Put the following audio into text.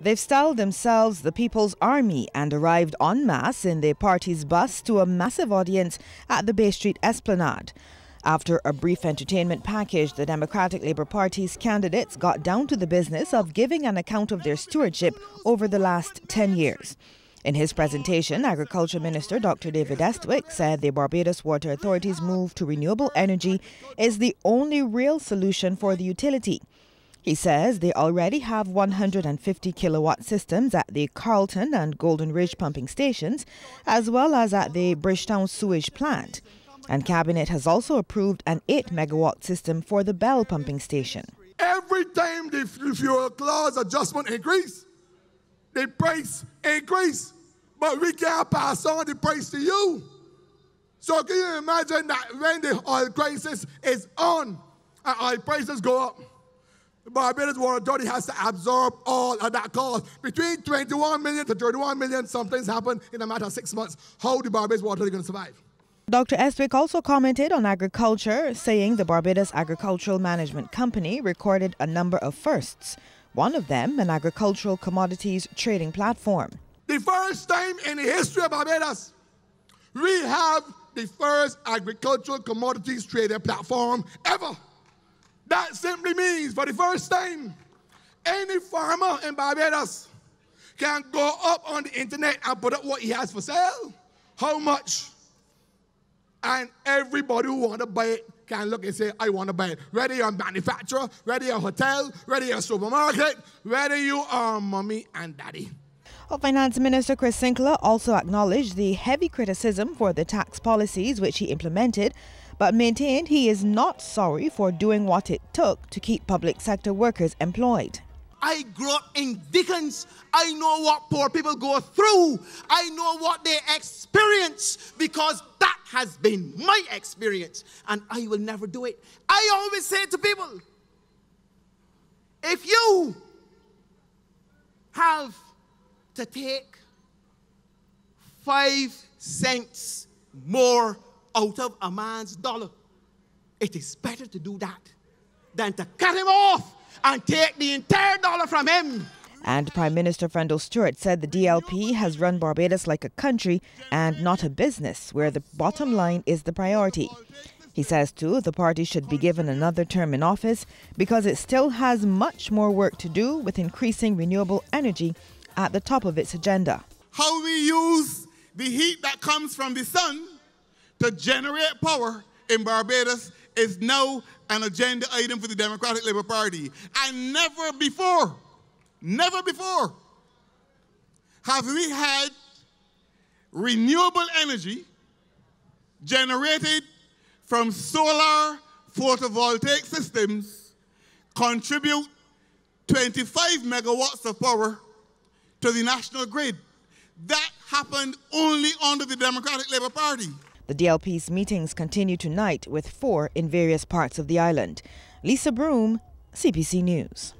They've styled themselves the People's Army and arrived en masse in their party's bus to a massive audience at the Bay Street Esplanade. After a brief entertainment package, the Democratic Labour Party's candidates got down to the business of giving an account of their stewardship over the last 10 years. In his presentation, Agriculture Minister Dr. David Estwick said the Barbados Water Authority's move to renewable energy is the only real solution for the utility. He says they already have 150 kilowatt systems at the Carlton and Golden Ridge pumping stations, as well as at the Bridgetown sewage plant. And Cabinet has also approved an 8 megawatt system for the Belle pumping station. Every time the fuel clause adjustment increase, the price increase, but we can't pass on the price to you. So can you imagine that when the oil crisis is on and oil prices go up, Barbados Water Authority has to absorb all of that cost. Between 21 million to 31 million, something's happened in a matter of six months. How the Barbados Water Authority going to survive? Dr. Estwick also commented on agriculture, saying the Barbados Agricultural Management Company recorded a number of firsts. One of them, an agricultural commodities trading platform. The first time in the history of Barbados, we have the first agricultural commodities trading platform ever. That simply means, for the first time, any farmer in Barbados can go up on the internet and put up what he has for sale, how much, and everybody who want to buy it can look and say, I want to buy it. Whether you're a manufacturer, whether you're a hotel, whether you're a supermarket, whether you are mommy and daddy. Well, Finance Minister Chris Sinckler also acknowledged the heavy criticism for the tax policies which he implemented, but maintained he is not sorry for doing what it took to keep public sector workers employed. I grew up in Dickens. I know what poor people go through. I know what they experience because that has been my experience and I will never do it. I always say to people if you have to take five cents more out of a man's dollar, it is better to do that than to cut him off and take the entire dollar from him. And Prime Minister Freundel Stuart said the DLP has run Barbados like a country and not a business, where the bottom line is the priority. He says, too, the party should be given another term in office because it still has much more work to do with increasing renewable energy at the top of its agenda. How we use the heat that comes from the sun to generate power in Barbados is now an agenda item for the Democratic Labour Party. And never before, never before have we had renewable energy generated from solar photovoltaic systems contribute 25 megawatts of power to the national grid. That happened only under the Democratic Labour Party. The DLP's meetings continue tonight with four in various parts of the island. Lisa Broom, CBC News.